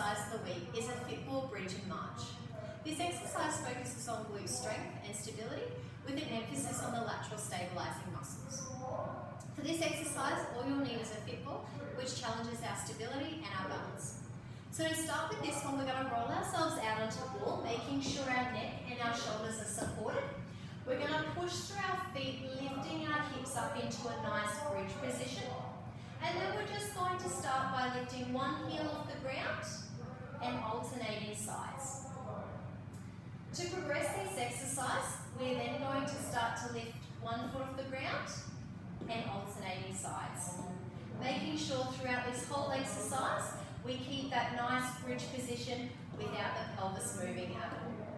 exercise of the week is a Fitball Bridge and March. This exercise focuses on glute strength and stability with an emphasis on the lateral stabilising muscles. For this exercise, all you'll need is a Fitball, which challenges our stability and our balance. So to start with this one, we're going to roll ourselves out onto the wall, making sure our neck and our shoulders are supported. We're going to push through our feet, lifting our hips up into a nice bridge position. And then we're just going to start by lifting one heel off the ground and alternating sides. To progress this exercise, we're then going to start to lift one foot off the ground and alternating sides. Making sure throughout this whole exercise, we keep that nice bridge position without the pelvis moving at all.